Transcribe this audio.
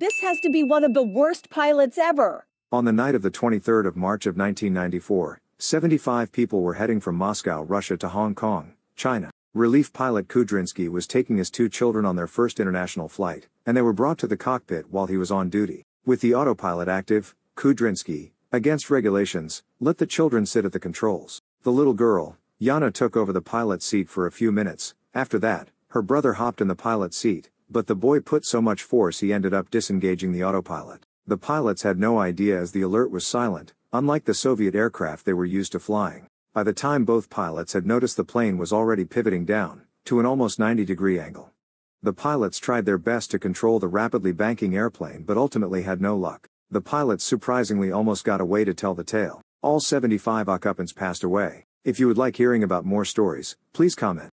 This has to be one of the worst pilots ever. On the night of the 23rd of March of 1994, 75 people were heading from Moscow, Russia to Hong Kong, China. Relief pilot Kudrinsky was taking his two children on their first international flight, and they were brought to the cockpit while he was on duty. With the autopilot active, Kudrinsky, against regulations, let the children sit at the controls. The little girl, Yana took over the pilot's seat for a few minutes, after that, her brother hopped in the pilot's seat, but the boy put so much force he ended up disengaging the autopilot. The pilots had no idea as the alert was silent, unlike the Soviet aircraft they were used to flying. By the time both pilots had noticed the plane was already pivoting down, to an almost 90 degree angle. The pilots tried their best to control the rapidly banking airplane but ultimately had no luck. The pilots surprisingly almost got away to tell the tale. All 75 occupants passed away. If you would like hearing about more stories, please comment.